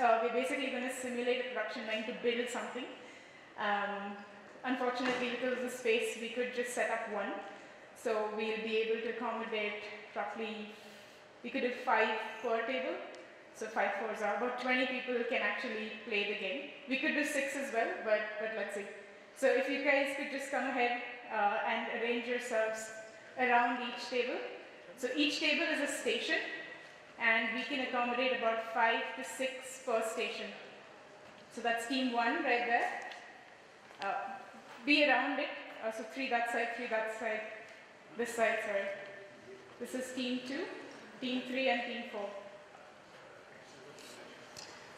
Uh, we're basically going to simulate a production line to build something. Um, unfortunately, because of the space, we could just set up one. So we'll be able to accommodate roughly, we could do five per table. So five fours are about 20 people can actually play the game. We could do six as well, but, but let's see. So if you guys could just come ahead uh, and arrange yourselves around each table. So each table is a station, and we can accommodate about five to six per station. So that's team one right there. Uh, be around it. Uh, so three that side, three that side, this side, sorry. This is team two, team three, and team four.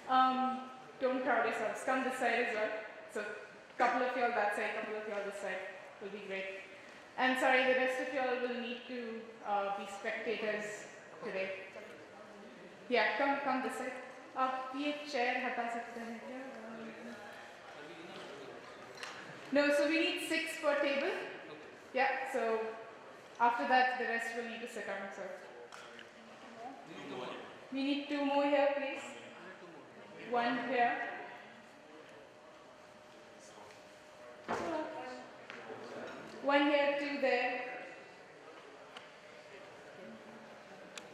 Um, don't crowd yourselves. Come this side as well. So couple of y'all that side, couple of y'all this side will be great. And sorry, the rest of y'all will need to uh, be spectators today. Yeah, come come this side. आप ये chair हटा सकते हैं क्या? No, so we need six per table. Yeah, so after that the rest will need to sit down. So we need two more here, please. One here. One here, two there.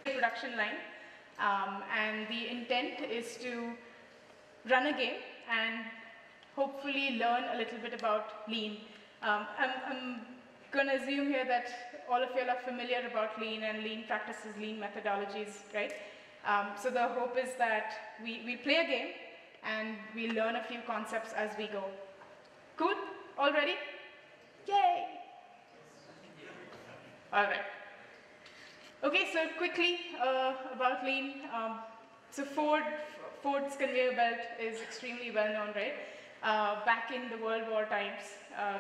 Production line, um, and the intent is to run a game and hopefully learn a little bit about lean. Um, I'm, I'm going to assume here that all of you are familiar about lean and lean practices, lean methodologies, right? Um, so the hope is that we, we play a game and we learn a few concepts as we go. Cool? All ready? Yay! All right. Okay, so quickly uh, about lean. Um, so Ford, Ford's conveyor belt is extremely well known, right? Uh, back in the World War times, uh,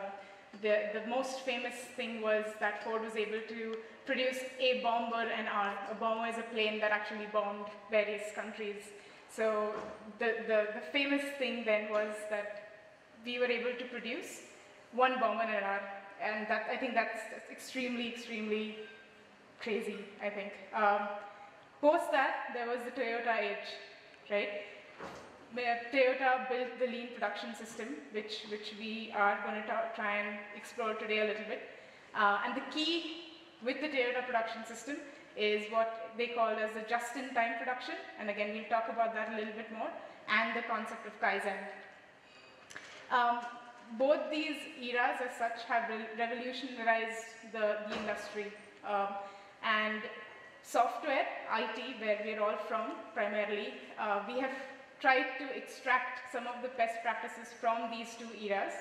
the, the most famous thing was that Ford was able to produce a bomber an hour. A bomber is a plane that actually bombed various countries. So the, the, the famous thing then was that we were able to produce one bomber an hour. And that, I think that's, that's extremely, extremely crazy, I think. Um, post that, there was the Toyota age, right? Where Toyota built the lean production system, which, which we are going to try and explore today a little bit. Uh, and the key with the Toyota production system is what they call as the just-in-time production. And again, we'll talk about that a little bit more, and the concept of Kaizen. Um, both these eras as such have re revolutionized the, the industry. Um, and software, IT, where we're all from primarily, uh, we have tried to extract some of the best practices from these two eras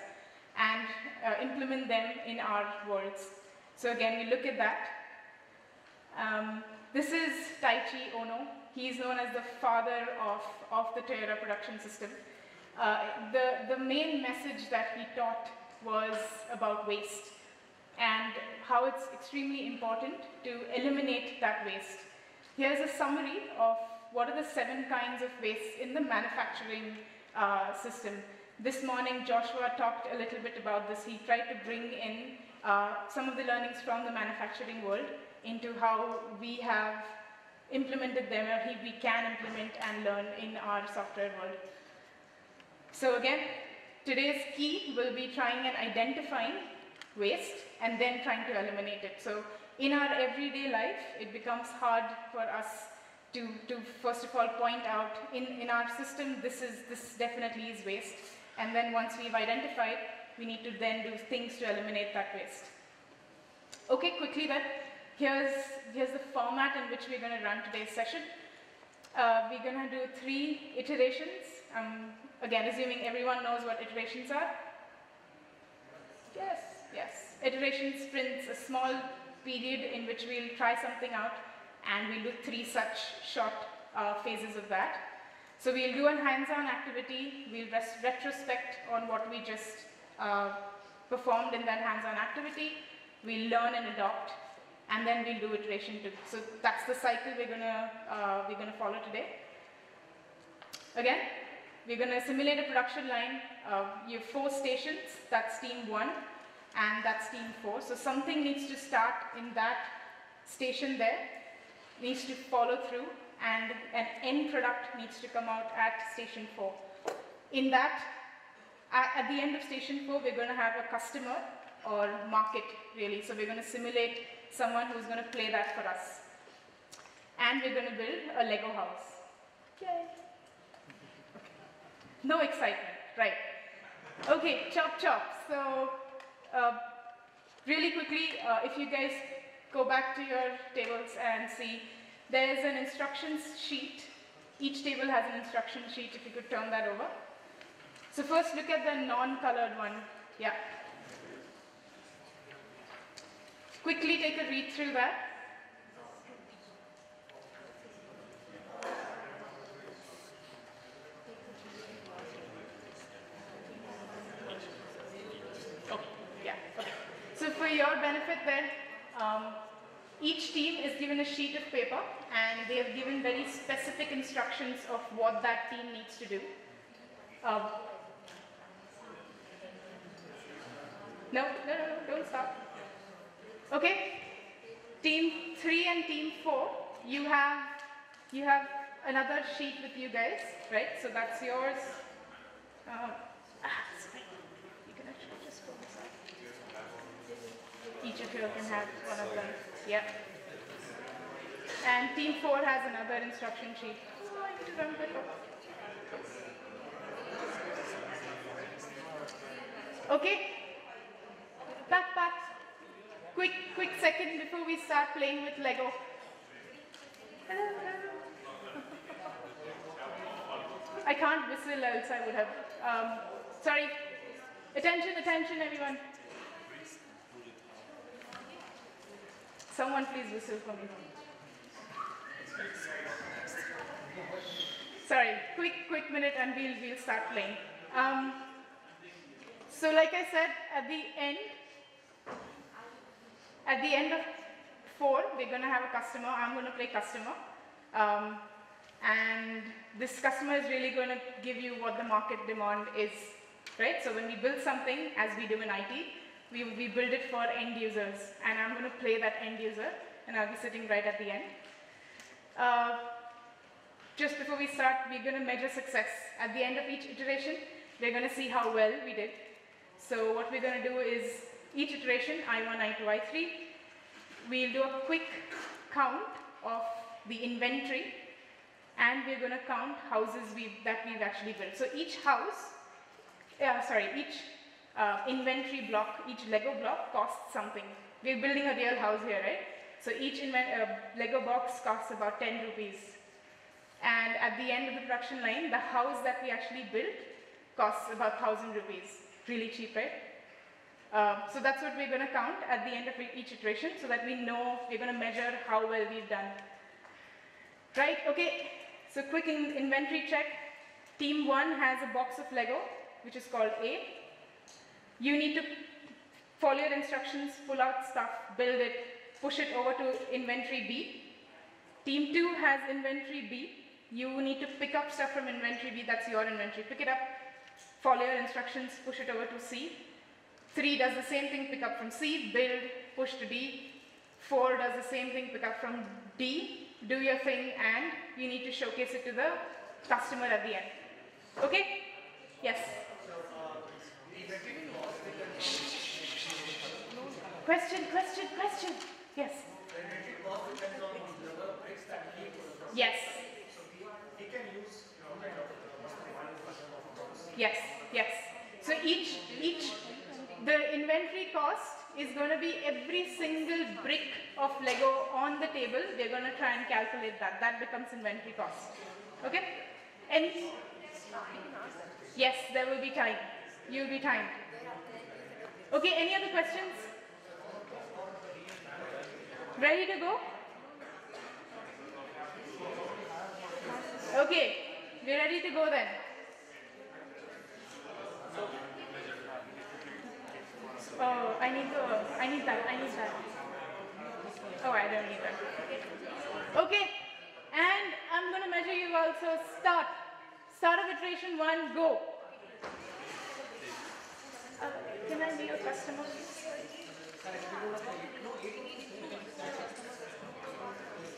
and uh, implement them in our worlds. So again, we look at that. Um, this is Taiichi Ohno. He is known as the father of, of the Toyota production system. Uh, the, the main message that he taught was about waste and how it's extremely important to eliminate that waste. Here's a summary of what are the seven kinds of waste in the manufacturing uh, system. This morning, Joshua talked a little bit about this. He tried to bring in uh, some of the learnings from the manufacturing world into how we have implemented them or we can implement and learn in our software world. So again, today's key will be trying and identifying waste and then trying to eliminate it. So in our everyday life, it becomes hard for us to, to first of all point out in, in our system, this is this definitely is waste. And then once we've identified, we need to then do things to eliminate that waste. Okay, quickly then, here's, here's the format in which we're going to run today's session. Uh, we're going to do three iterations. Um, again, assuming everyone knows what iterations are. Yes, yes. Iteration sprints, a small period in which we'll try something out and we'll do three such short uh, phases of that. So we'll do a hands-on activity, we'll retrospect on what we just uh, performed in that hands-on activity, we'll learn and adopt, and then we'll do iteration two. So that's the cycle we're gonna, uh, we're gonna follow today. Again, we're gonna simulate a production line. Uh, you have four stations, that's team one, and that's team four. So something needs to start in that station there, needs to follow through, and an end product needs to come out at station 4. In that, at, at the end of station 4, we're going to have a customer or market really. So we're going to simulate someone who's going to play that for us. And we're going to build a Lego house. Yay! No excitement, right. Okay, chop chop. So, uh, really quickly, uh, if you guys go back to your tables and see, there's an instructions sheet. Each table has an instruction sheet, if you could turn that over. So first look at the non-colored one. Yeah. Quickly take a read through that. Oh, yeah, okay. So for your benefit then, um, each team is given a sheet of paper and they have given very specific instructions of what that team needs to do. Um, no, no, no, don't stop. Okay, team three and team four, you have you have another sheet with you guys, right? So that's yours. Um, ah, sorry. You can actually just pull this out. Each of you can have one of them. Yep. And team four has another instruction sheet. Okay. Back, back. Quick, quick second before we start playing with Lego. Hello. I can't whistle else I would have. Um, sorry. Attention, attention everyone. Someone please whistle for me. Sorry, quick, quick minute and we'll, we'll start playing. Um, so like I said, at the end, at the end of four, we're going to have a customer. I'm going to play customer. Um, and this customer is really going to give you what the market demand is, right? So when we build something, as we do in IT, we, we build it for end users. And I'm going to play that end user, and I'll be sitting right at the end. Uh, just before we start, we're going to measure success. At the end of each iteration, we're going to see how well we did. So what we're going to do is each iteration, I1, I2, I3, we'll do a quick count of the inventory and we're going to count houses we've, that we've actually built. So each house, uh, sorry, each uh, inventory block, each Lego block costs something. We're building a real house here, right? So each uh, Lego box costs about 10 rupees. And at the end of the production line, the house that we actually built costs about 1000 rupees. Really cheap, right? Um, so that's what we're going to count at the end of each iteration so that we know, we're going to measure how well we've done. Right, okay, so quick in inventory check. Team 1 has a box of Lego, which is called A. You need to follow your instructions, pull out stuff, build it, push it over to inventory B. Team 2 has inventory B. You need to pick up stuff from inventory B, that's your inventory. Pick it up, follow your instructions, push it over to C. 3 does the same thing, pick up from C, build, push to D. 4 does the same thing, pick up from D, do your thing, and you need to showcase it to the customer at the end. Okay? Yes? Uh, Question, question, question. Yes. Yes. Yes, yes. So each, each, the inventory cost is going to be every single brick of Lego on the table. We're going to try and calculate that. That becomes inventory cost. Okay? And yes, there will be time. You'll be timed. Okay, any other questions? Ready to go? Okay, we're ready to go then. Oh, I need to, I need that, I need that. Oh, I don't need that. Okay, and I'm going to measure you also. Start. Start of iteration one, go. Uh, can I be your customer?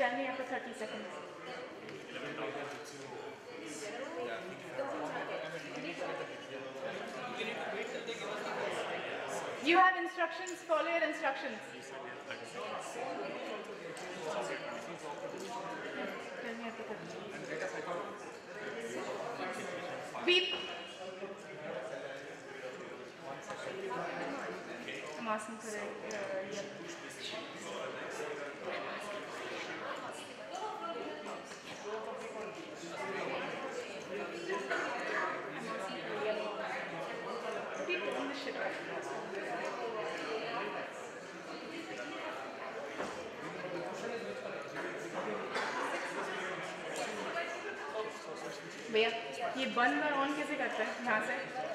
Tell me after 30 seconds. You have instructions, follow your instructions. Beep. I'm asking for it. भैया ये बंद और on कैसे करते हैं? यहाँ से?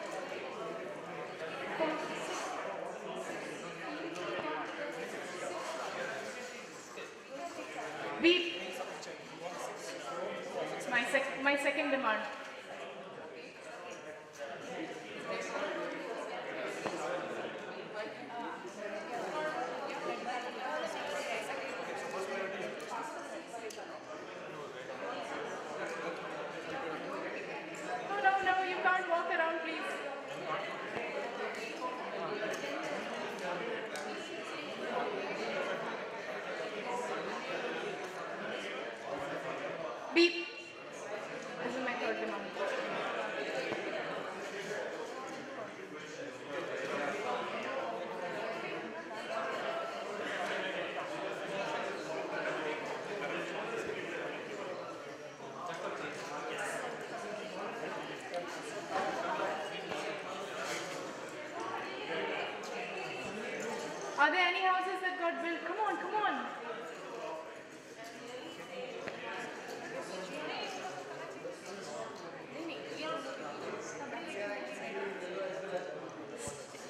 Are there any houses that got built? Come on, come on.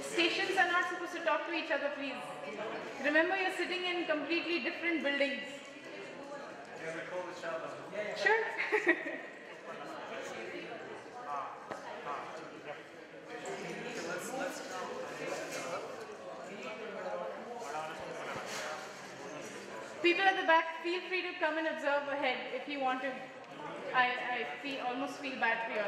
Stations are not supposed to talk to each other, please. Remember, you're sitting in completely different buildings. Sure. People at the back, feel free to come and observe ahead if you want to. I, I feel almost feel bad for you.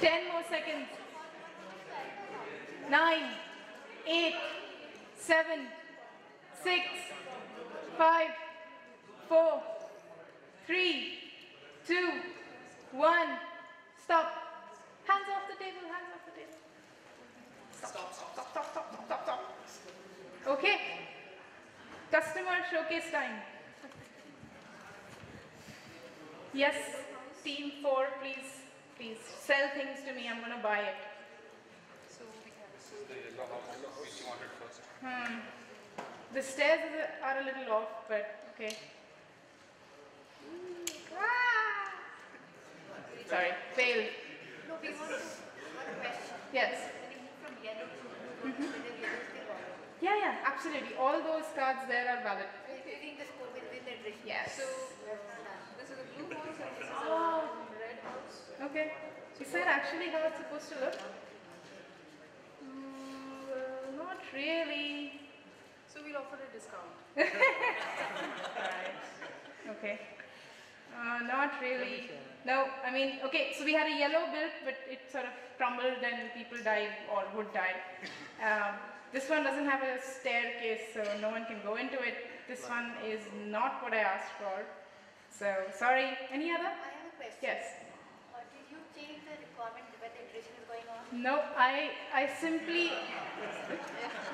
Ten more seconds. Nine, eight, seven, six, five, four, three, two, one. Stop. Hands off the table, hands off the table. Stop, stop, stop, stop, stop, stop, stop, stop. Okay. Customer showcase time. Yes, team four, please, please sell things to me. I'm gonna buy it. Hmm. The stairs are a little off, but okay. Ah! Sorry, failed. No, we want to, one question. Yes. When you move from yellow to, whether yellow is still on. Yeah, yeah, absolutely. All those cards there are valid. If you think the score will win the direction. Yes. So, this is a blue house and this is Oh, a red house. okay. Is that actually how it's supposed to look? Mm, not really. So we'll offer a discount. Right. Okay. Uh, not really. No, I mean, okay, so we had a yellow built, but it sort of crumbled and people died or would die. Um, this one doesn't have a staircase, so no one can go into it. This one is not what I asked for. So, sorry. Any other? I have a question. Yes. Uh, did you change the requirement when the iteration is going on? No, I, I simply,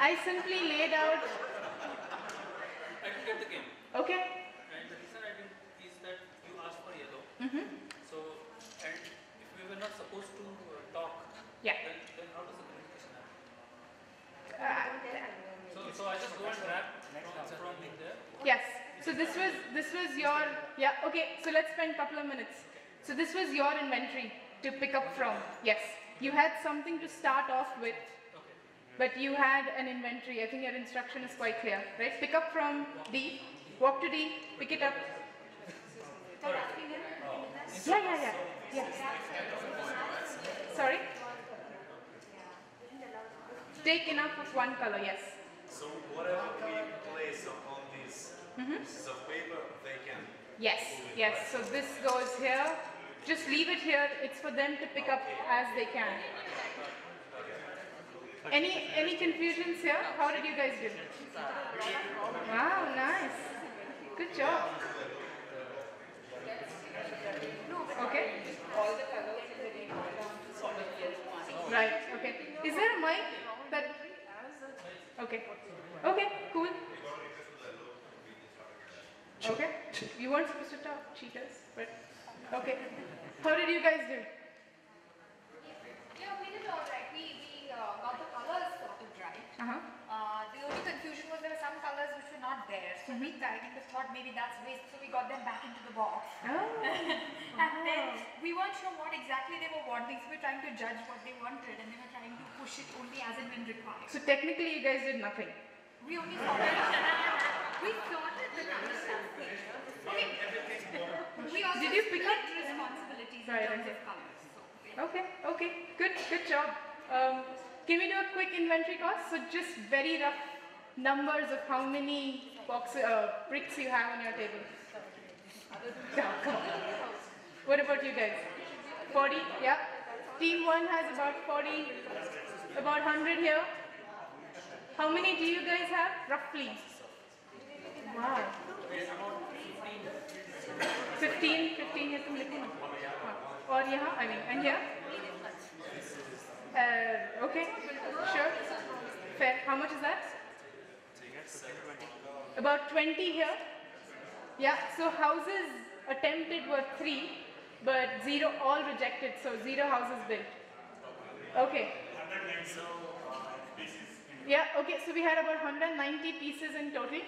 I simply laid out, I didn't get the game. okay. And the reason I didn't is that you asked for yellow. Mm-hmm. So, and if we were not supposed to uh, talk, Yeah. then, then how does the communication happen? Uh, So, so I just go and grab from, from there. Yes. So this was this was your yeah okay. So let's spend a couple of minutes. So this was your inventory to pick up from. Yes. You had something to start off with, but you had an inventory. I think your instruction is quite clear, right? Pick up from D, walk to D, pick it up. Yeah, yeah, yeah. Yes. Sorry. Take enough of one color. Yes. So what if we place on, Mm-hmm. paper, they can. Yes, yes. So this goes here. Just leave it here. It's for them to pick up as they can. Any any confusions here? How did you guys do? Wow, nice. Good job. Okay. Right. Okay. Is there a mic that? Okay. Okay. Cool. Okay. You weren't supposed to talk, cheaters, but okay. How did you guys do? Yeah, we did all right. We, we uh, got the colors sorted right. Uh-huh. Uh, the only confusion was there were some colors which were not there. So we kind of thought maybe that's waste, so we got them back into the box. Oh. And then we weren't sure what exactly they were wanting, so we were trying to judge what they wanted and they were trying to push it only as and when required. So technically you guys did nothing. We only sorted We sorted the colors. Okay. We also Did you pick up- responsibilities in terms okay. of colors. So. Okay, okay, good, good job. Um, can we do a quick inventory cost? So just very rough numbers of how many box, uh, bricks you have on your table. What about you guys? 40, yeah. Team one has about 40, about 100 here. How many do you guys have, roughly? Wow. 15, 15 है तुम लिखो ना हाँ, और यहाँ I mean and here uh, okay sure fair how much is that about 20 here yeah so houses attempted were three but zero all rejected so zero houses built okay yeah okay so we had about 190 pieces in total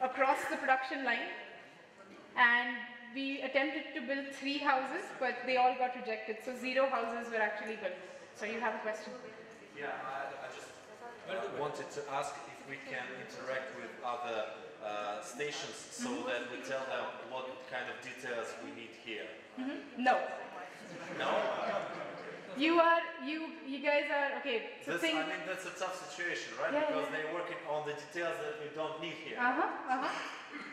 across the production line and we attempted to build three houses, but they all got rejected. So zero houses were actually built. So you have a question? Yeah, I, I just wanted to ask if we can interact with other uh, stations so Mm-hmm. that we tell them what kind of details we need here. No. No? You are you you guys are okay. So. I mean, that's a tough situation, right? Yeah, because yeah. they're working on the details that we don't need here. Uh huh. Uh huh.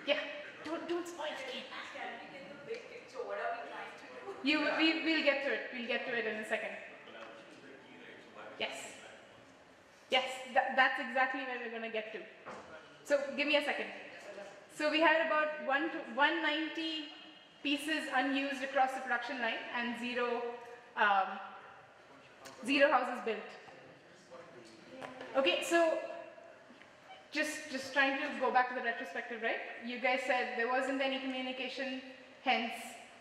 Yeah. Don't don't spoil the game. You we we'll get to it. We'll get to it in a second. Yes. Yes. That, that's exactly where we're gonna get to. So give me a second. So we had about one to 190 pieces unused across the production line and zero um, zero houses built. Okay, so just just trying to go back to the retrospective, right? You guys said there wasn't any communication, hence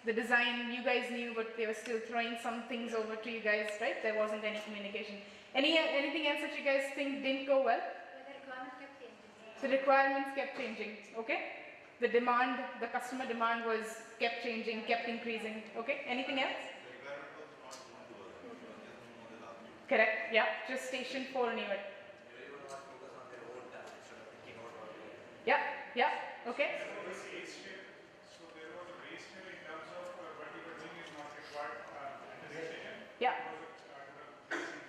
the design you guys knew, but they were still throwing some things over to you guys, right? There wasn't any communication. Any anything else that you guys think didn't go well? But the requirements kept changing. The requirements kept changing, okay? The demand, the customer demand was kept changing, kept increasing, okay? Anything else? Correct, yeah, just station four it. Yeah, yeah, okay, So terms of uh, what you were doing is yeah, uh, the waste in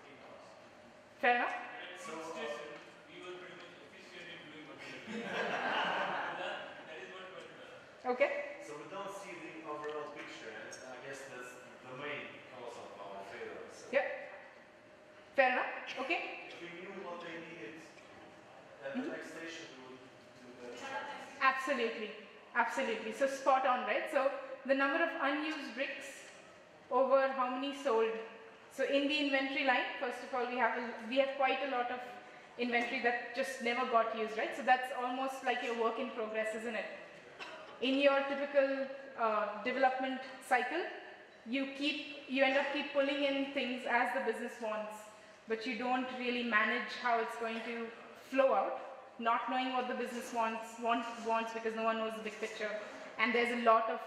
three hours? fair enough? Okay, So we don't see the overall picture, and I guess that's the main cause of our failure. So yeah. Fair enough, okay? if we knew what they needed at the next station, would do that. Absolutely, absolutely. So spot on, right? So the number of unused bricks over how many sold. So in the inventory line, first of all, we have a, we have quite a lot of inventory that just never got used, right? So that's almost like your work in progress, isn't it? In your typical uh, development cycle, you keep you end up keep pulling in things as the business wants, but you don't really manage how it's going to flow out, not knowing what the business wants wants wants because no one knows the big picture, and there's a lot of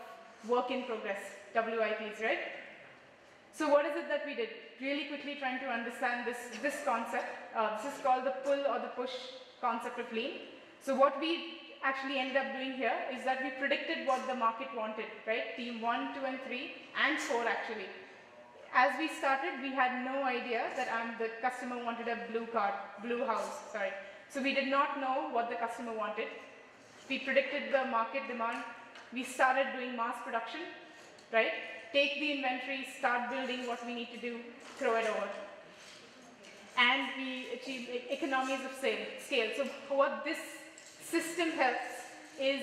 work in progress WIPs, right? So what is it that we did? Really quickly trying to understand this this concept. Uh, this is called the pull or the push concept of lean. So what we actually ended up doing here is that we predicted what the market wanted, right? Team 1, 2 and 3 and 4 actually. As we started, we had no idea that um, the customer wanted a blue card, blue house, sorry. So we did not know what the customer wanted. We predicted the market demand. We started doing mass production, right? Take the inventory, start building what we need to do, throw it over. And we achieve economies of scale. So what this system helps is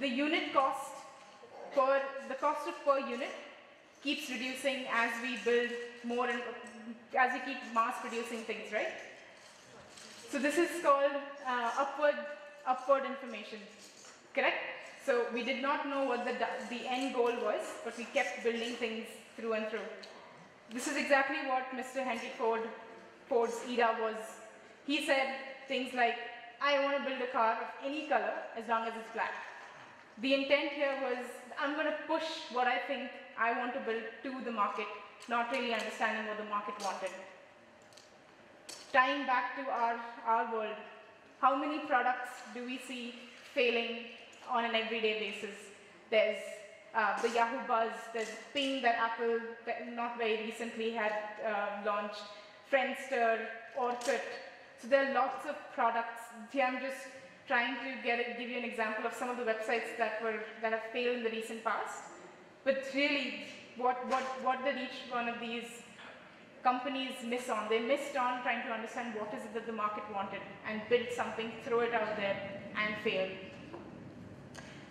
the unit cost per, the cost of per unit keeps reducing as we build more and as we keep mass producing things, right? So this is called uh, upward upward information, correct? So we did not know what the the end goal was, but we kept building things through and through. This is exactly what Mr. Henry Ford Ford's ERA was. He said things like, "I want to build a car of any color as long as it's black." The intent here was, I'm going to push what I think I want to build to the market, not really understanding what the market wanted. Tying back to our, our world, how many products do we see failing on an everyday basis? There's uh, the Yahoo Buzz, there's Ping that Apple not very recently had uh, launched, Friendster, Orkut. So there are lots of products. Here I'm just trying to get it, give you an example of some of the websites that were that have failed in the recent past. But really, what what what did each one of these companies miss on? They missed on trying to understand what is it that the market wanted and build something, throw it out there, and fail.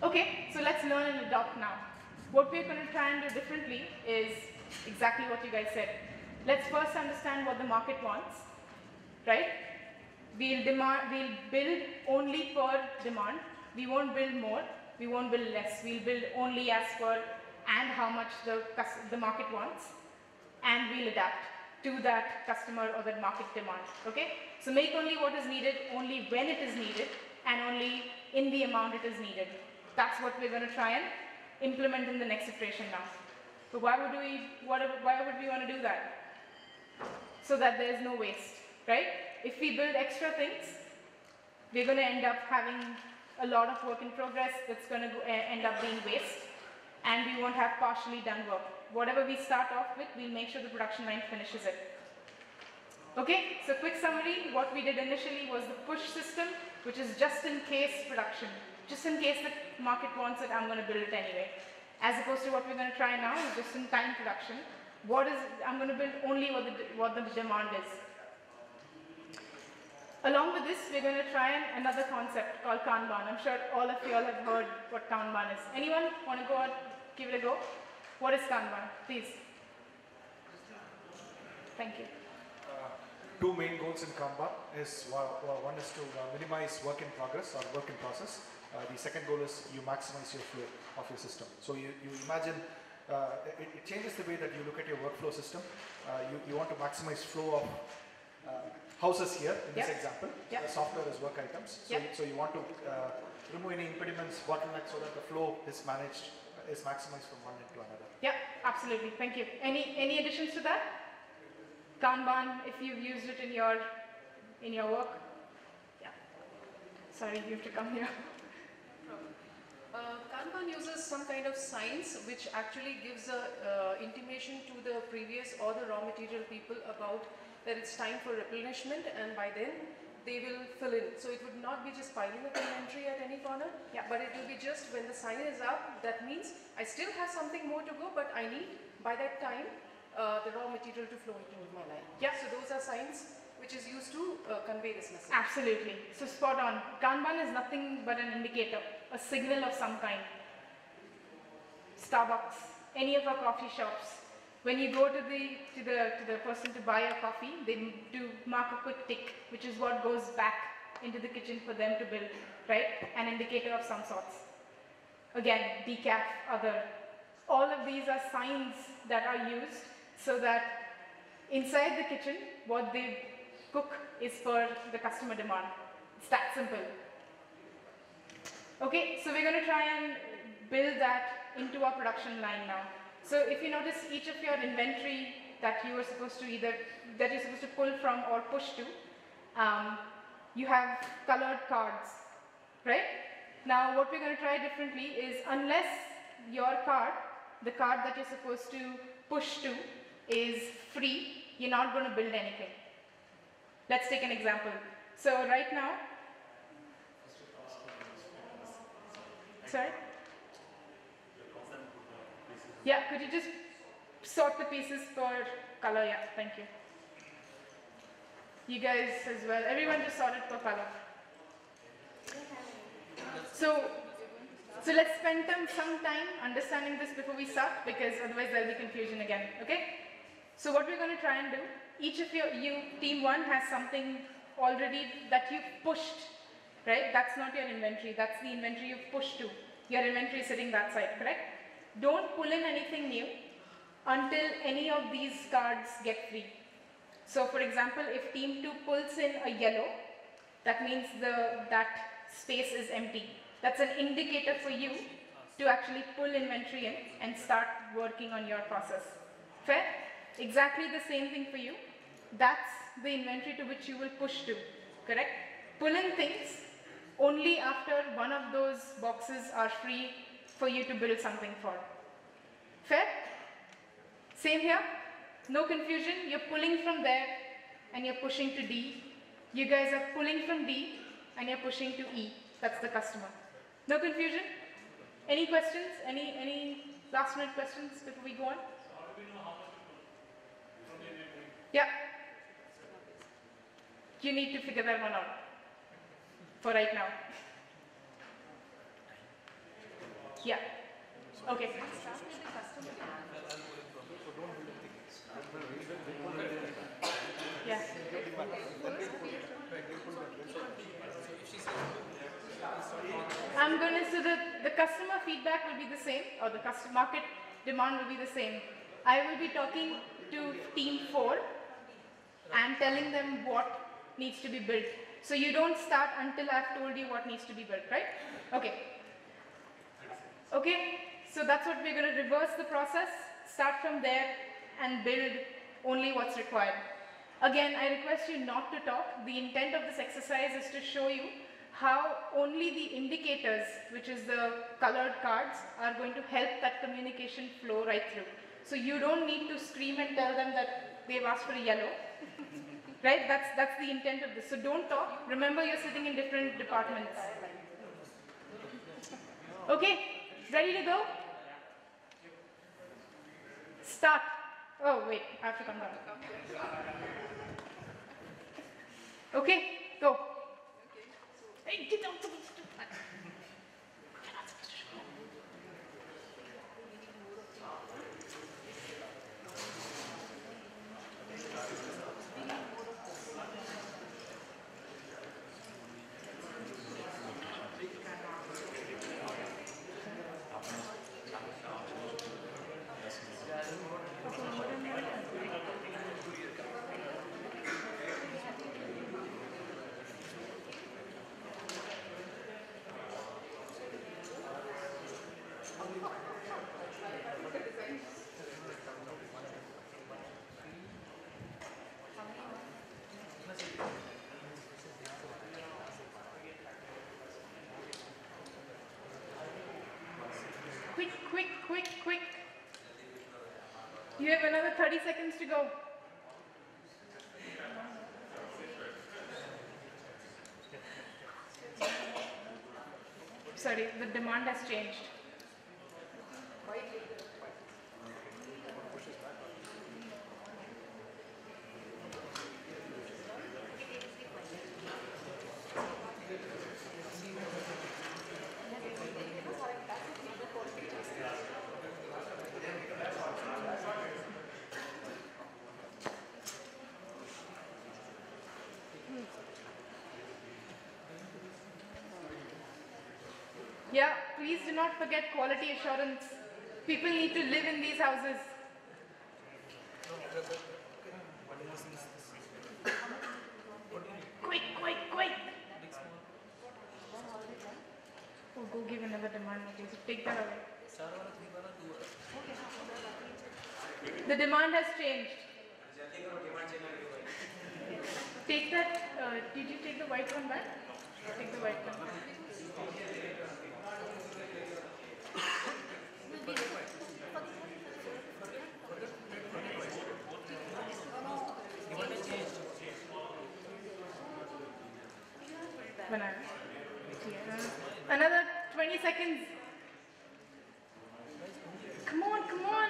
Okay, so let's learn and adopt now. What we're going to try and do differently is exactly what you guys said. Let's first understand what the market wants, right? We'll demand, we'll build only per demand. We won't build more. We won't build less. We'll build only as per and how much the the market wants, and we'll adapt to that customer or that market demand. Okay? So make only what is needed, only when it is needed, and only in the amount it is needed. That's what we're going to try and implement in the next iteration now. But why would we? What, why would we want to do that? so that there is no waste, right? If we build extra things, we're going to end up having a lot of work in progress that's going to go, eh, end up being waste, and we won't have partially done work. Whatever we start off with, we'll make sure the production line finishes it. Okay, so quick summary, what we did initially was the push system, which is just in case production. Just in case the market wants it, I'm going to build it anyway. As opposed to what we're going to try now is just in time production. What is, I'm going to build only what the, what the demand is. Along with this, we're going to try another concept called Kanban. I'm sure all of you all have heard what Kanban is. Anyone want to go and give it a go? What is Kanban? Please. Thank you. two main goals in Kanban is one, is to uh, minimize work in progress or work in process. Uh, the second goal is you maximize your flow of your system. So you, you imagine uh, it, it changes the way that you look at your workflow system. Uh, you, you want to maximize flow of uh, houses here in this Yep. example. Yep. The software is work items. So, Yep. you, so you want to uh, remove any impediments, bottlenecks so that the flow is managed, uh, is maximized from one end to another. Yeah, absolutely. Thank you. Any any additions to that? Kanban, if you've used it in your in your work. Yeah. Sorry, you have to come here. Uh, Kanban uses some kind of science which actually gives a uh, intimation to the previous or the raw material people about that it's time for replenishment and by then they will fill in. So it would not be just piling up inventory at any corner, Yeah. but it will be just when the sign is up, that means I still have something more to go, but I need by that time uh, the raw material to flow into my line. Yeah. So those are signs which is used to uh, convey this message. Absolutely. So spot on. Kanban is nothing but an indicator, a signal of some kind. Starbucks, any of our coffee shops. When you go to the to the to the person to buy a coffee, they do mark a quick tick, which is what goes back into the kitchen for them to build, right? An indicator of some sorts. Again, decaf, other. All of these are signs that are used so that inside the kitchen, what they cook is per the customer demand. It's that simple. Okay, so we're going to try and build that into our production line now. So if you notice each of your inventory that you are supposed to either, that you're supposed to pull from or push to, um, you have colored cards, right? Now what we're going to try differently is unless your card, the card that you're supposed to push to is free, you're not going to build anything. Let's take an example. So right now, sorry? Yeah, could you just sort the pieces for color? Yeah, thank you. You guys as well. Everyone just sort it for color. So, so let's spend some time understanding this before we start because otherwise there'll be confusion again. Okay? So what we're going to try and do, each of you, you team one has something already that you've pushed, right? That's not your inventory. That's the inventory you've pushed to. Your inventory is sitting that side, correct? Don't pull in anything new until any of these cards get free. So for example, if team 2 pulls in a yellow, that means the, that space is empty. That's an indicator for you to actually pull inventory in and start working on your process. Fair? Exactly the same thing for you. That's the inventory to which you will push to, correct? Pull in things only after one of those boxes are free for you to build something for. Fair? Same here. No confusion. You're pulling from there and you're pushing to D. You guys are pulling from D and you're pushing to E. That's the customer. No confusion? Any questions? Any any last minute questions before we go on? Yeah. You need to figure that one out for right now. Yeah. Okay. Yeah. I'm gonna, so the, the customer feedback will be the same, or the customer market demand will be the same. I will be talking to team four and telling them what needs to be built. So you don't start until I've told you what needs to be built, right? Okay. Okay, so that's what we're going to reverse the process, start from there and build only what's required. Again, I request you not to talk. The intent of this exercise is to show you how only the indicators, which is the colored cards, are going to help that communication flow right through. So you don't need to scream and tell them that they've asked for a yellow. right? That's, that's the intent of this. So don't talk. Remember you're sitting in different departments. Okay, ready to go? Start. Oh, wait, I have to come down. Okay, go. Hey, get down. Quick, quick, quick, quick. You have another 30 seconds to go. Sorry, the demand has changed. Yeah, please do not forget quality assurance. People need to live in these houses. Quick, quick, quick. Oh, go give another demand notice. Take that away. The demand has changed. Take that. Uh, did you take the white one back? Take the white one. Yeah. Another 20 seconds. Come on, come on.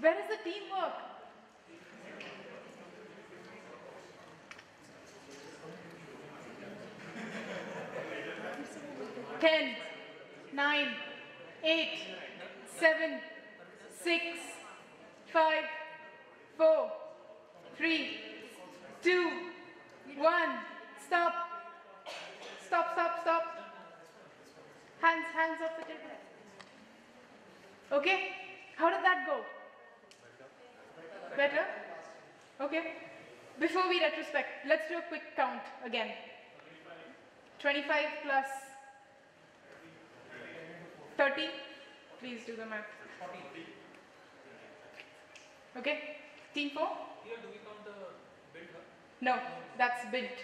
Where is the teamwork? Ten, nine, count again. 25 plus 30. Please do the math. Okay. Team 4? Here, do we count the build hub? No, that's built.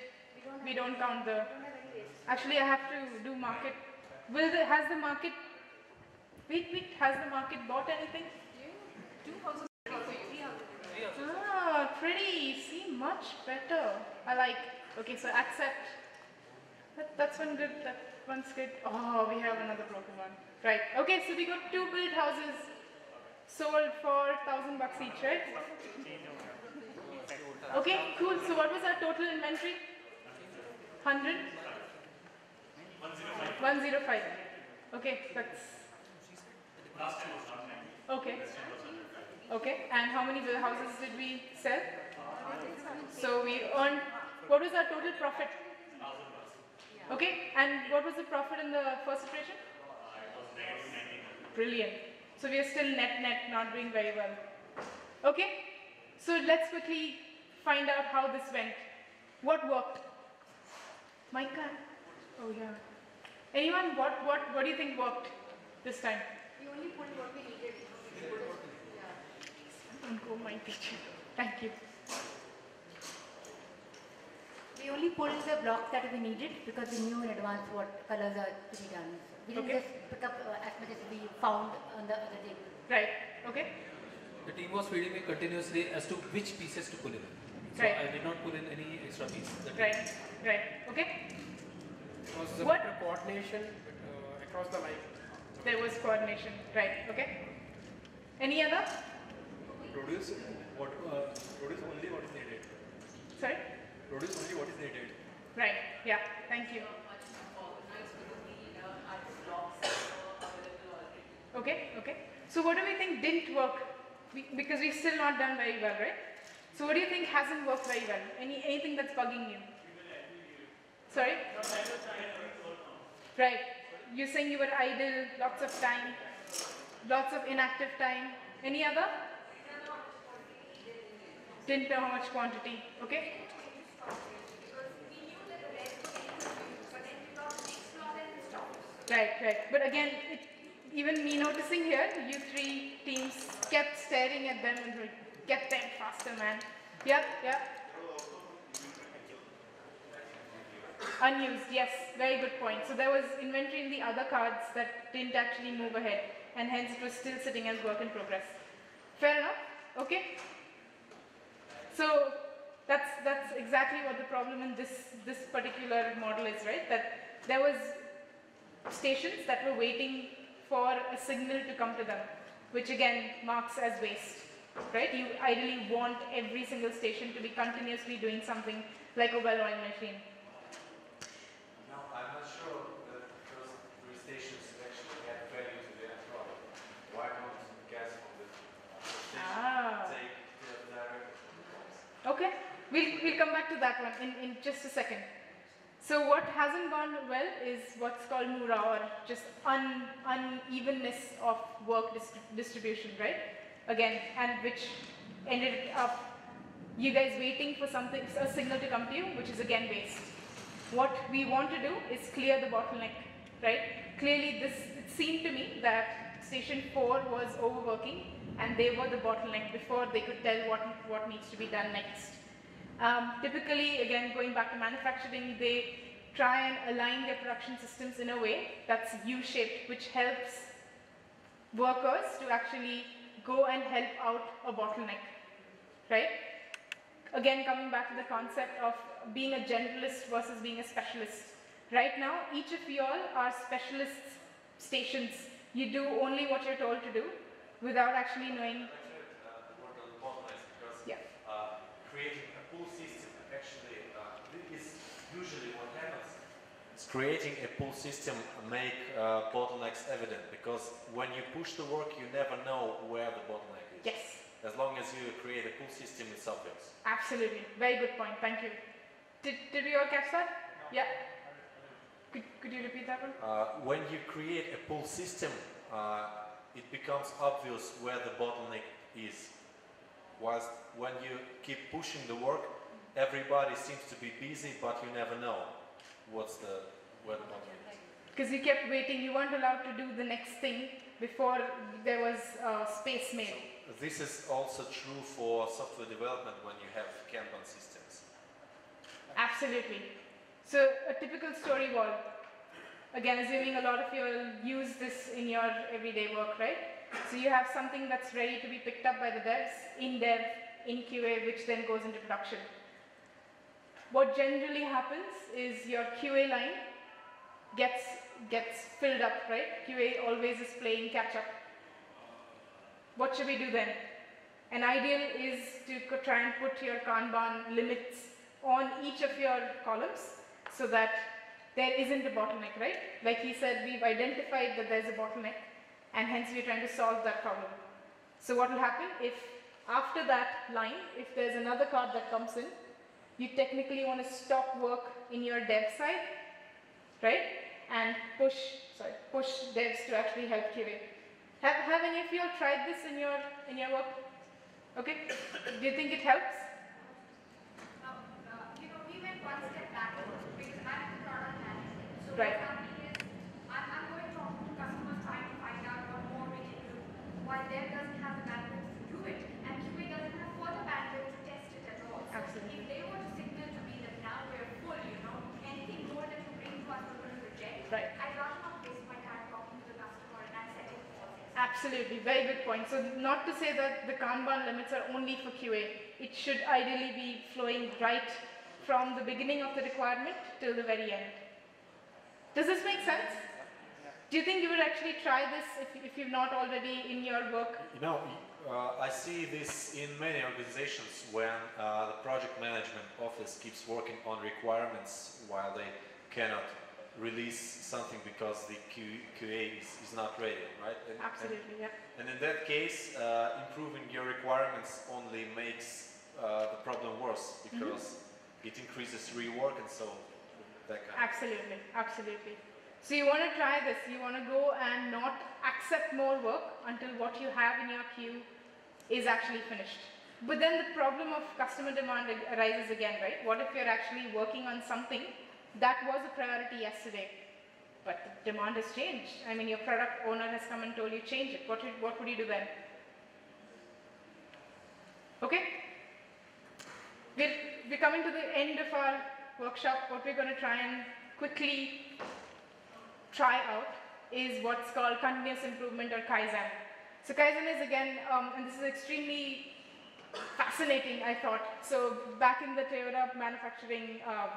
We don't count the. Actually, I have to do market. Will the has the market? Wait, wait. Has the market bought anything? Two houses. Three houses. Ah, pretty. See, much better. I like. Okay, so accept. That, that's one good. That one's good. Oh, we have another broken one. Right. Okay, so we got two built houses sold for thousand bucks each, right? Okay, cool. So what was our total inventory? Hundred. One zero five. Okay, that's. Okay. Okay, and how many houses did we sell? So we earned, what was our total profit? Okay, and what was the profit in the first iteration? Brilliant. So we are still net net, not doing very well. Okay, so let's quickly find out how this went. What worked? Micah? Oh yeah. Anyone, what, what, what do you think worked this time? We only pulled what we needed. Don't go my teacher. Thank you. We only pulled the blocks that we needed because we knew in advance what colors are to be done. We didn't Okay. just pick up uh, as much as we found on the other table. Right, okay? The team was feeding me continuously as to which pieces to pull in. So Right. I did not pull in any extra piece. That Right, right, okay? was a What- coordination uh, across the line. There was coordination, right, okay? Any other? Produce what, uh, produce only what is needed. Sorry? Produce only what is needed. Right, yeah, thank you. Okay, okay. So what do we think didn't work? We, because we've still not done very well, right? So what do you think hasn't worked very well? Any anything that's bugging you? Sorry? Right. You're saying you were idle, lots of time, lots of inactive time. Any other? Didn't know how much quantity. Okay? Right, right. But again, it, even me noticing here, you three teams kept staring at them and like, get them faster, man. Yep, yep. Unused, yes, very good point. So there was inventory in the other cards that didn't actually move ahead, and hence it was still sitting as work in progress. Fair enough? Okay. So that's that's exactly what the problem in this this particular model is, right? That there was stations that were waiting for a signal to come to them, which again marks as waste, right? You ideally want every single station to be continuously doing something like a well-oiled machine. Now, I'm not sure that those three stations actually add value to the end product. Why not gas from the station Ah. take the direct Okay, we'll, we'll come back to that one in, in just a second. So what hasn't gone well is what's called Mura or just un, unevenness of work distri- distribution, right? Again, and which ended up you guys waiting for something, a signal to come to you, which is again waste. What we want to do is clear the bottleneck, right? Clearly this, it seemed to me that station 4 was overworking and they were the bottleneck before they could tell what, what needs to be done next. Um, typically, again, going back to manufacturing, they try and align their production systems in a way that's U-shaped, which helps workers to actually go and help out a bottleneck, right? Again, coming back to the concept of being a generalist versus being a specialist. Right now, each of you all are specialist stations. You do only what you're told to do without actually knowing. uh, what are the because Yeah. uh, creating a pull system actually uh, is usually what happens. It's creating a pull system make uh, bottlenecks evident because when you push the work, you never know where the bottleneck is. Yes, As long as you create a pull system, it's obvious. absolutely. Very good point. Thank you. Did, did we all catch that? Yeah. Could, could you repeat that one? Uh, when you create a pull system, uh, it becomes obvious where the bottleneck is. Whilst when you keep pushing the work, everybody seems to be busy, but you never know what's the where the bottleneck is. Because you kept waiting, you weren't allowed to do the next thing before there was uh, space made. This is also true for software development when you have Kanban systems. Absolutely. So a typical story wall. Again, assuming a lot of you will use this in your everyday work, right? So you have something that's ready to be picked up by the devs in dev, in QA, which then goes into production. What generally happens is your QA line gets gets filled up, right? QA always is playing catch up. What should we do then? An ideal is to try and put your Kanban limits on each of your columns so that there isn't a bottleneck, right? Like he said, we've identified that there's a bottleneck and hence we're trying to solve that problem. So what will happen if after that line, if there's another card that comes in, you technically want to stop work in your dev side, right? And push, sorry, push devs to actually help QA. Have, have any of you all tried this in your, in your work? Okay, do you think it helps? Now, uh, you know, we went one step because I'm in product management. So Right. what's happening is I'm, I'm going to talk to customers trying to find out what more we can do. While Dev doesn't have the bandwidth to do it, and QA doesn't have further bandwidth to test it at all. So Absolutely. if they were to signal to me that now we're full, you know, anything more that you bring to us we're going to reject. Right. I'd rather not waste my time talking to the customer and I'm setting policies. Absolutely, very good point. So not to say that the Kanban limits are only for QA. It should ideally be flowing right from the beginning of the requirement till the very end. Does this make sense? Do you think you would actually try this if, if you've not already in your work? You know, uh, I see this in many organizations when uh, the project management office keeps working on requirements while they cannot release something because the Q, QA is, is not ready, right? And, and- Absolutely, yeah. And in that case, uh, improving your requirements only makes uh, the problem worse because it increases rework and so that kind of. Absolutely, absolutely. So you want to try this. You want to go and not accept more work until what you have in your queue is actually finished. But then the problem of customer demand arises again, right? What if you're actually working on something that was a priority yesterday, but the demand has changed? I mean, your product owner has come and told you change it. What, what would you do then? Okay? We're, we're coming to the end of our workshop. What we're going to try and quickly try out is what's called continuous improvement or Kaizen. So Kaizen is again, um, and this is extremely fascinating, I thought. So back in the Toyota manufacturing um,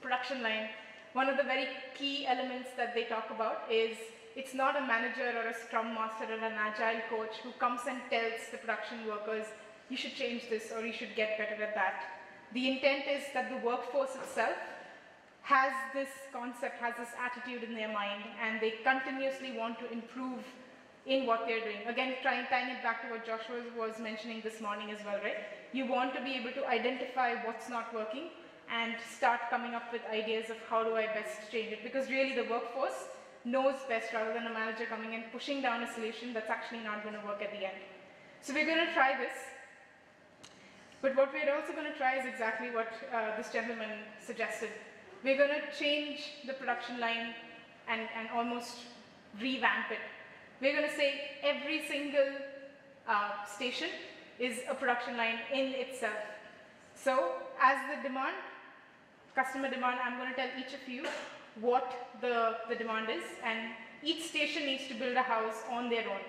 production line, one of the very key elements that they talk about is it's not a manager or a scrum master or an agile coach who comes and tells the production workers, you should change this or you should get better at that. The intent is that the workforce itself has this concept, has this attitude in their mind, and they continuously want to improve in what they're doing. Again, trying tying it back to what Joshua was mentioning this morning as well, right? You want to be able to identify what's not working and start coming up with ideas of how do I best change it. Because really the workforce knows best rather than a manager coming and pushing down a solution that's actually not going to work at the end. So we're going to try this. But what we're also going to try is exactly what uh, this gentleman suggested. We're going to change the production line and, and almost revamp it. We're going to say every single uh, station is a production line in itself. So as the demand, customer demand, I'm going to tell each of you what the, the demand is and each station needs to build a house on their own.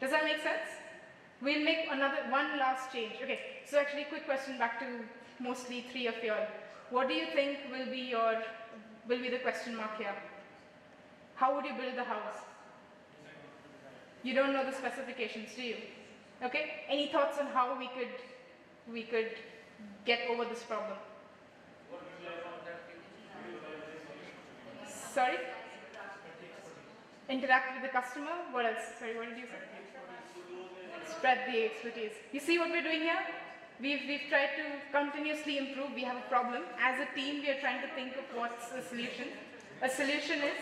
Does that make sense? We'll make another one last change. Okay, so actually quick question back to mostly three of you all. What do you think will be your will be the question mark here? How would you build the house? You don't know the specifications, do you? Okay? Any thoughts on how we could we could get over this problem? Sorry? Interact with the customer. What else? Sorry, what did you say? Spread the expertise. You see what we're doing here? We've, we've tried to continuously improve. We have a problem. As a team, we are trying to think of what's the solution. A solution is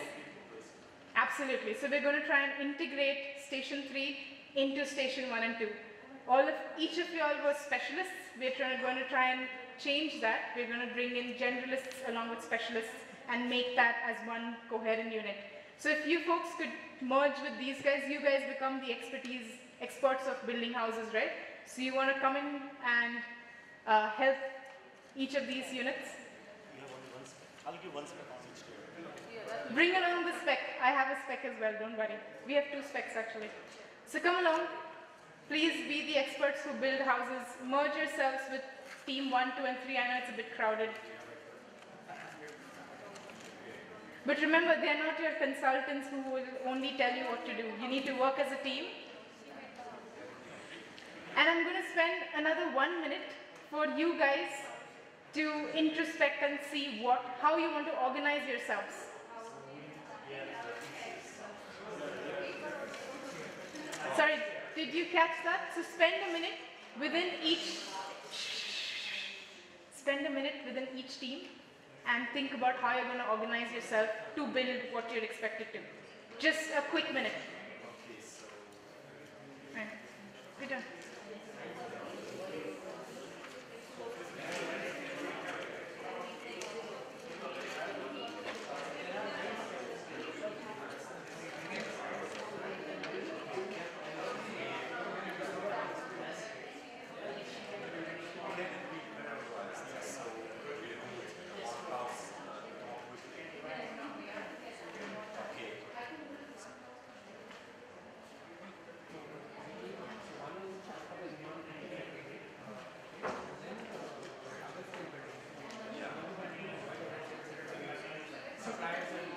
Absolutely. So we're going to try and integrate station 3 into station 1 and 2. All of each of you all were specialists. We're trying, going to try and change that. We're going to bring in generalists along with specialists and make that as one coherent unit. So if you folks could merge with these guys, you guys become the expertise experts of building houses, right? So you want to come in and uh, help each of these units. I'll give one spec on each table. Bring along the spec. I have a spec as well, don't worry. We have two specs actually. So come along. Please be the experts who build houses. Merge yourselves with team 1, 2 and 3. I know it's a bit crowded. But remember, they're not your consultants who will only tell you what to do. You need to work as a team. And I'm going to spend another one minute for you guys to introspect and see what, how you want to organize yourselves. Sorry, did you catch that? So spend a minute within each, spend a minute within each team and think about how you're going to organize yourself to build what you're expected to. Just a quick minute. Right. Good done.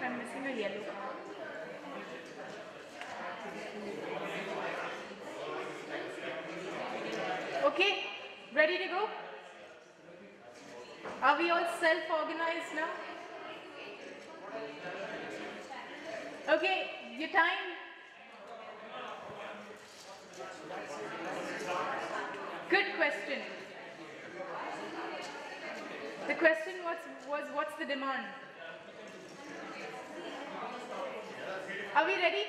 I'm missing a yellow. Okay, ready to go? Are we all self-organized now? Okay, your time. Good question. The question was, was what's the demand? Are we ready?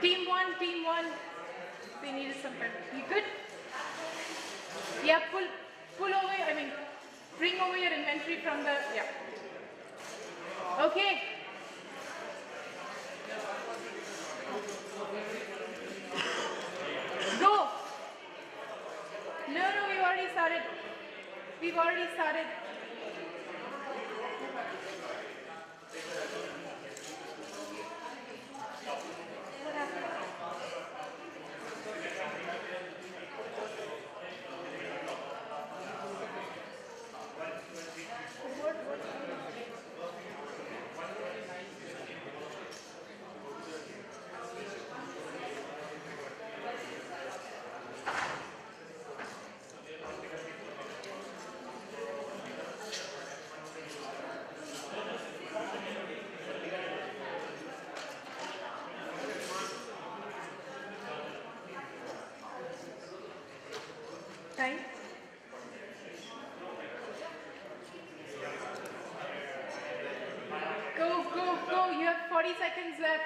Team one, team one. We needed some time. You good? Yeah, pull, pull over. I mean, bring over your inventory from the. Yeah. Okay. Go. No, no, we've already started. We've already started. What happened? What, what? Time? Go, go, go. You have 40 seconds left.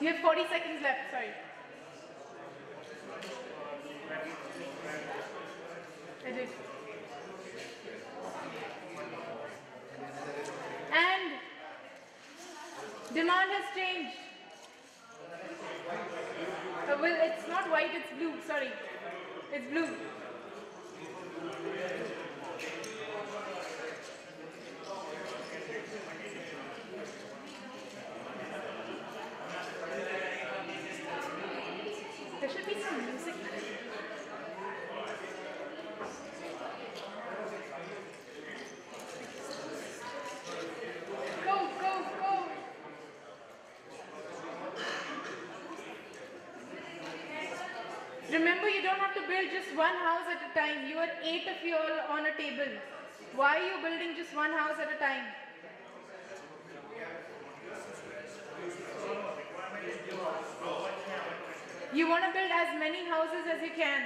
You have 40 seconds left, sorry. I did. And demand has changed. Uh, well, it's not white, it's blue, sorry. It's blue. There should be some music. Go, go, go. Remember, you don't have to build just one house at a time. You are eight of you all on a table. Why are you building just one house at a time? You want to build as many houses as you can.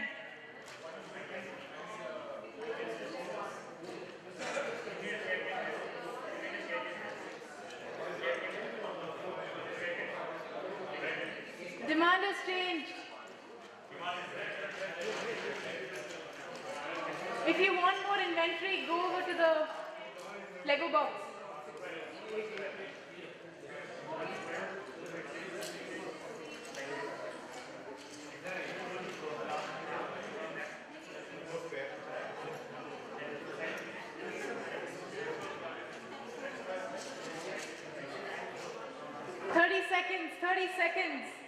Demand has changed. If you more go over to the Lego box. Thirty seconds, thirty seconds.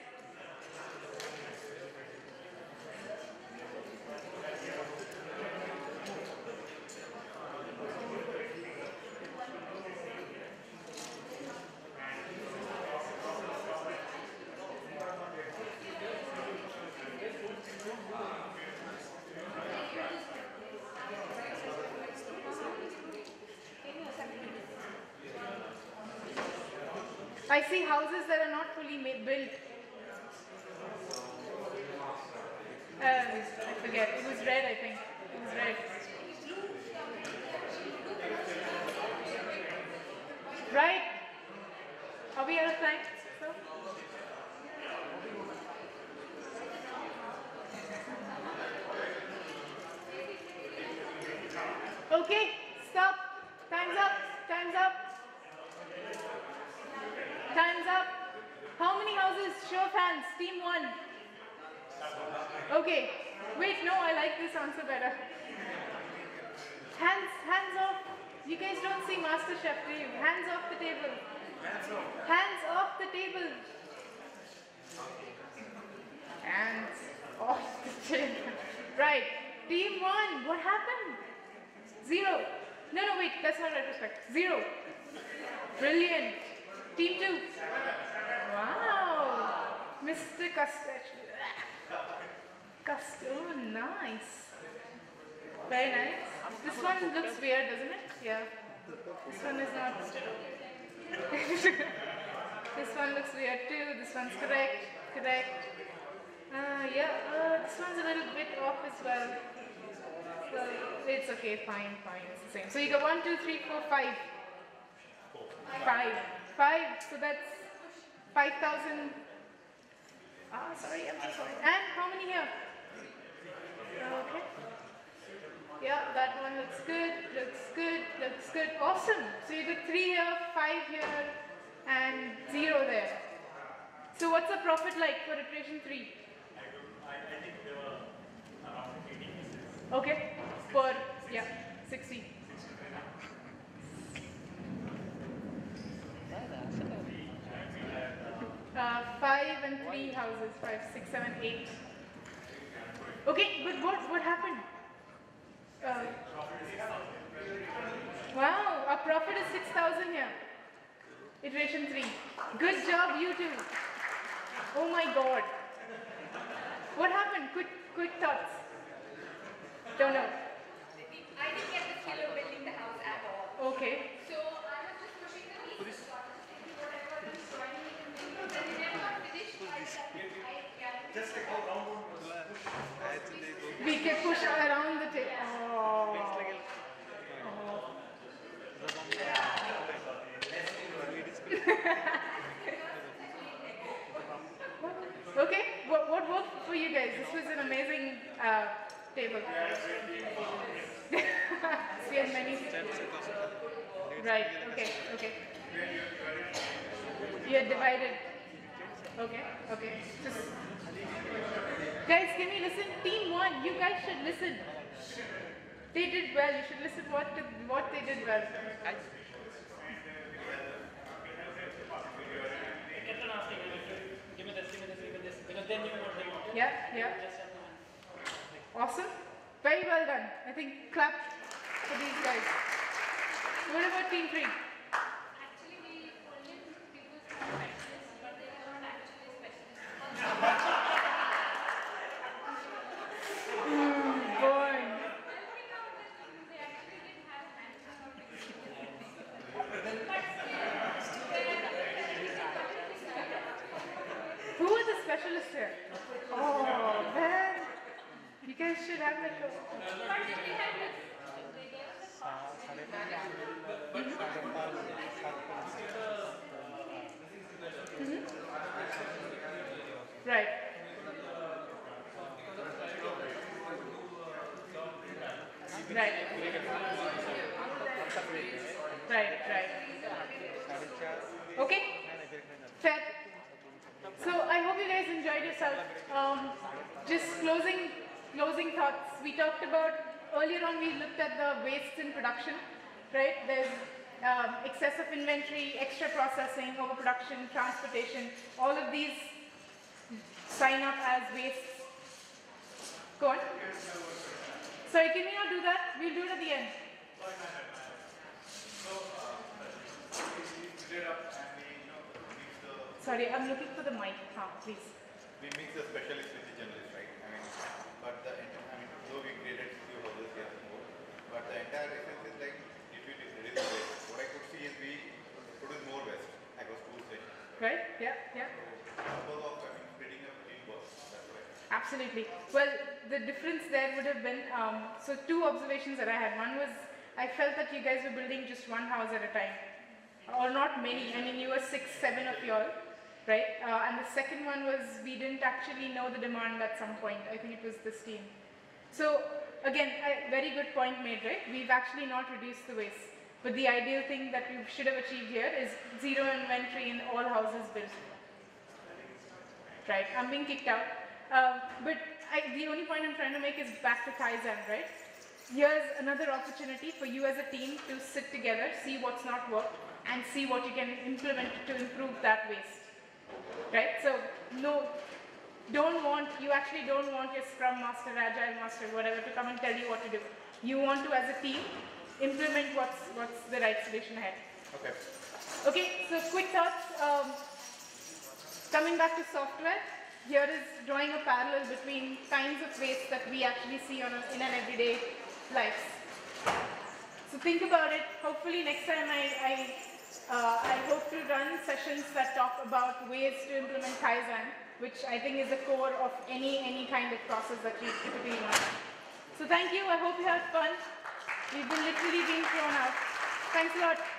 I see houses that are not fully ma- built. Uh, I forget. It was red, I think. It was red. Right? Are we out of time? So? Okay, stop. Time's up. Time's up. Time's up. How many houses? Show of hands. Team one. Okay. Wait, no, I like this answer better. Hands, hands off. You guys don't see Master Chef, do you? Hands off the table. Hands off the table. Hands off the table. Right. Team one, what happened? Zero. No, no, wait, that's not retrospect. Zero. Brilliant. Team two. Wow. Mr. Custard. Custard. Oh, nice. Very nice. This one looks weird, doesn't it? Yeah. This one is not. this one looks weird too. This one's correct. Correct. Uh, yeah, uh, this one's a little bit off as well. So it's okay, fine, fine, it's the same. So you got one, two, three, four, five. Five. Five, so that's 5,000. Ah, sorry, I'm so sorry. And how many here? Okay. Yeah, that one looks good, looks good, looks good. Awesome. So you got three here, five here, and zero there. So what's the profit like for iteration three? I think there were around 80 pieces. Okay, per, yeah, 60. Uh, five and three houses, five, six, seven, eight. Okay, but what, what happened? Uh, wow, our profit is 6,000 here. Iteration three. Good job, you two. Oh my god. What happened? Quick, quick thoughts. Don't know. I didn't get the skill of building the house at all. Okay. So I was just pushing the pieces, whatever was joining it and doing it. And then I finished, I I gathered. Just like how round one was pushed. We can push around the table. Oh. okay, what, what worked for you guys? This was an amazing uh, table. We had many. Right, okay, okay. You are divided. Okay, okay. Just Guys, can we listen? Team one, you guys should listen. They did well. You should listen what to, what they did well. Yeah, yeah. Awesome. Very well done. I think clap for these guys. What about team three? Actually, we only put people to specialists, but they are not actually specialists. specialist here. Oh, man. You guys should have like a. Right. Right. Right, right. Okay? Fair. So I hope you guys enjoyed yourself. Um, just closing, closing thoughts. We talked about, earlier on we looked at the wastes in production, right? There's um, excessive inventory, extra processing, overproduction, transportation, all of these sign up as wastes. Go on. Sorry, can we not do that? We'll do it at the end. Sorry, I'm looking for the mic. Huh, please. We mix the specialist with the generalist, right? I mean, but the, ent- I mean, though we created few houses here more, but the entire essence is like, if you reduce the waste, what I could see is we produce more waste across two stations. Right? Yeah, yeah. Absolutely. Well, the difference there would have been, um, so two observations that I had. One was, I felt that you guys were building just one house at a time. Or not many, I mean you were six, seven of y'all, right? Uh, and the second one was, we didn't actually know the demand at some point. I think it was this team. So, again, a very good point made, right? We've actually not reduced the waste. But the ideal thing that we should have achieved here is zero inventory in all houses built. Right, I'm being kicked out. Um, but I, the only point I'm trying to make is back to Kaizen, right? Here's another opportunity for you as a team to sit together, see what's not worked, and see what you can implement to improve that waste. Right? So, no, don't want, you actually don't want your Scrum Master, Agile Master, whatever, to come and tell you what to do. You want to, as a team, implement what's, what's the right solution ahead. Okay. Okay, so quick thoughts. Um, coming back to software, here is drawing a parallel between kinds of waste that we actually see on a, in an everyday life. So think about it. Hopefully next time I, I, uh, I hope to run sessions that talk about ways to implement Kaizen, which I think is the core of any, any kind of process that you typically want. So thank you. I hope you had fun. We've been literally being thrown out. Thanks a lot.